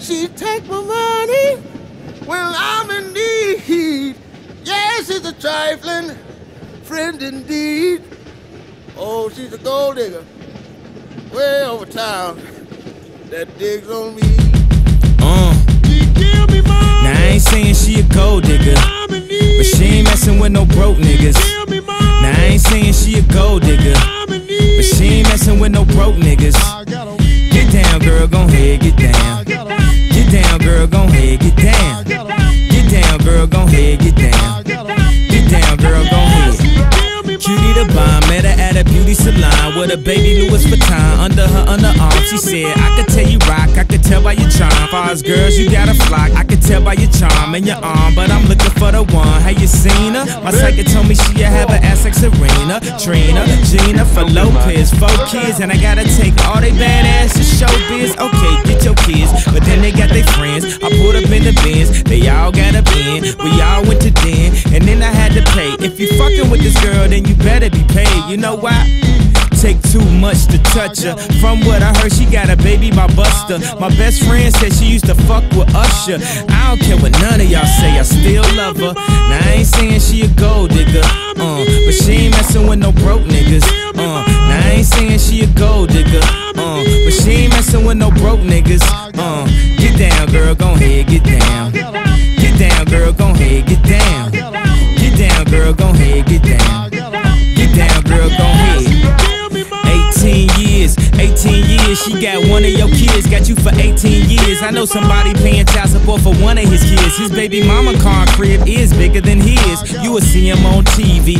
She take my money when I'm in need. Yes, she's a trifling friend indeed. Oh, she's a gold digger way over town that digs on me. Uh. Me. Now I ain't saying she a gold digger, I'm in need. but she ain't messing with no broke niggas. Give me money. Now I ain't saying she a gold digger, I'm in need. but she ain't messing with no broke niggas. I got 'em. Get down, girl, gon' head, get down. Girl, gon' head, get down. I got 'em. Get down, girl, gon' head, get down. Get down, girl, gon' head. Cutie the bomb, met her at a beauty salon with a baby Louis Vuitton under her underarm. She said, I could tell you rock, I could tell by your charm. Far as girls, you got a flock. I could tell by your charm and your arm, but I'm looking for the one. Have you seen her? My psychic told me she have an ass like Serena, Trina, Gina, for Lopez, four kids, and I gotta take all they badass to showbiz. Okay, friends. I pulled up in the bins, they all got a bin. We all went to den, and then I had to pay. If you fucking with this girl, then you better be paid. You know why? Take too much to touch her. From what I heard, she got a baby by Buster. My best friend said she used to fuck with Usher. I don't care what none of y'all say, I still love her. Now I ain't saying she a gold digger, uh, but she ain't messing with no broke niggas. Uh, now I ain't saying she a gold digger, uh, but she ain't messing with no broke niggas. Uh, get down, girl, gon' head, get down. Get down, girl, gon' head, get down. Get down, girl, gon' head, get down. Get down, girl, gon' head. 18 years, 18 years, she got one of your kids, got you for 18 years. I know somebody paying child support for one of his kids. His baby mama car crib is bigger than his. You will see him on TV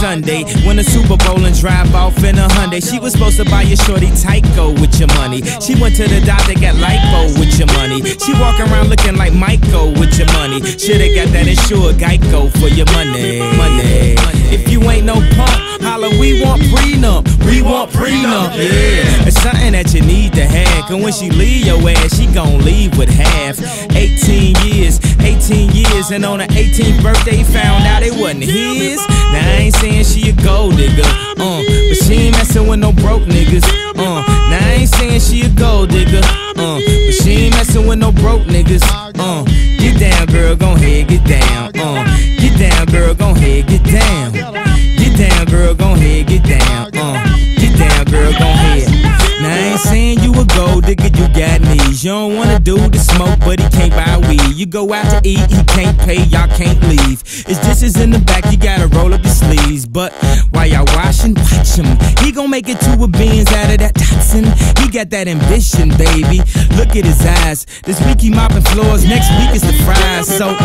Sunday. Win a Super Bowl and drive off in a Hyundai. She was supposed to buy your shorty Tyco with your money. She went to the doctor, got lipo with your money. She walk around looking like Michael with your money. Shoulda got that insured Geico for your money. Money. If you ain't no punk, holla, we want prenup. We want prenup. Yeah. It's something that you need to have. Cause when she leave your ass, she gon' leave with half. 18 years, 18 years, and on her 18th birthday, found out it wasn't his. Now I ain't saying she a gold digger, uh, but she ain't messing with no broke niggas. Uh, now I ain't saying she a gold digger, uh, but she ain't messing with no broke niggas. Uh, get down, girl, gon' head, get down. Uh, get down, girl, gon' head, get down. Get down, girl, gon' head, get down. Uh, get down, girl, gon' head. Now I ain't saying you a gold digger, you got knees. You don't wanna do the smoke, but he can't buy weed. You go out to eat, he can't pay, y'all can't leave. His dishes in the back, you gotta roll up your sleeves. But while y'all washing, watch him. He gon' make it to a beans out of that Datsun. He got that ambition, baby. Look at his eyes. This week he mopping floors, next week is the fries. So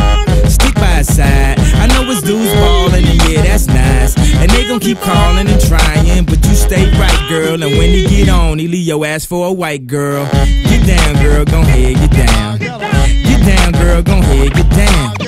stick by his side. I know his dudes ballin', and yeah, that's nice. And they gon' keep calling and trying, but you stay right, girl. And when he get on, he leave your ass for a white girl. Get down, girl, gon' head, get down. Get down, girl, gon' head, get down.